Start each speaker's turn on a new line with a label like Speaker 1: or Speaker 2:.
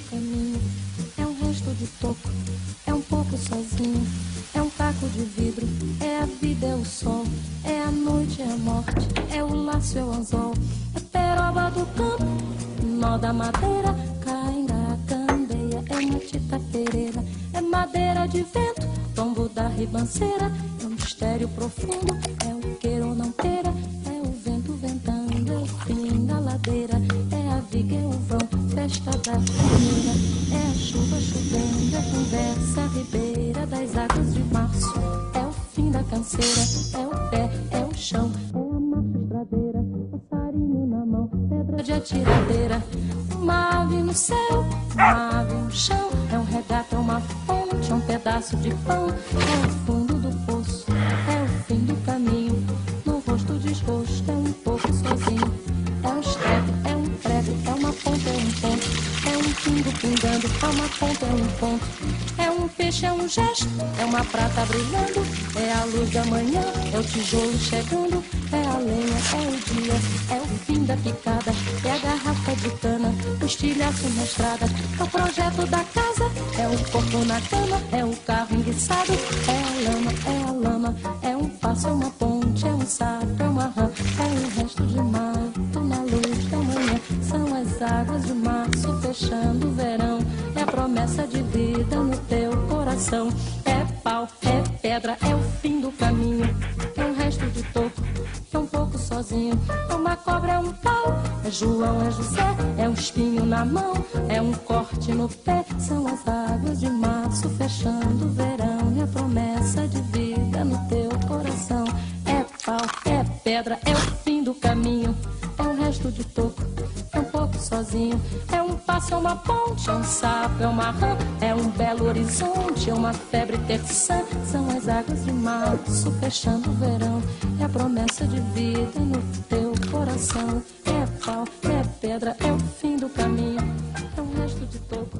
Speaker 1: do caminho. É um resto de toco, é um pouco sozinho. É um caco de vidro, é a vida, é o sol. É a noite, é a morte, é o laço, é o anzol. É peroba do campo, nó da madeira. Cainga, candeia, é uma tita pereira. É madeira de vento, tombo da ribanceira. É um mistério profundo, é o queira ou não queira. É o vento ventando, é o fim da ladeira. Festa da primeira. É a chuva chovendo, é a conversa, ribeira das águas de março. É o fim da canseira, é o pé, é o chão. É a marcha estradeira, passarinho na mão, pedra de atiradeira. Uma ave no céu, uma ave no chão. É um regato, é uma fonte, é um pedaço de pão. É o fundo do poço, é uma ponta, é um ponto. É um peixe, é um gesto, é uma prata brilhando. É a luz da manhã, é o tijolo chegando. É a lenha, é o dia, é o fim da picada. É a garrafa de cana, o estilhaço na estrada. É o projeto da casa, é o corpo na cama. É o carro enguiçado, é a lama, é a lama. É um passo, é uma ponte, é um sapo, é uma rã. É o resto de mato na luz da manhã. São as águas de março fechando o promessa de vida no teu coração. É pau, é pedra, é o fim do caminho. É um resto de toco, é um pouco sozinho. É uma cobra, é um pau. É João, é José, é um espinho na mão. É um corte no pé. São as águas de março fechando o verão. E a promessa de vida no teu coração. É pau, é pedra, é o fim do caminho. É um resto de toco, sozinho. É um passo, é uma ponte, é um sapo, é uma rã. É um belo horizonte, é uma febre terçã. São as águas de março fechando o verão. É a promessa de vida no teu coração. É pau, é pedra, é o fim do caminho. É um resto de toco,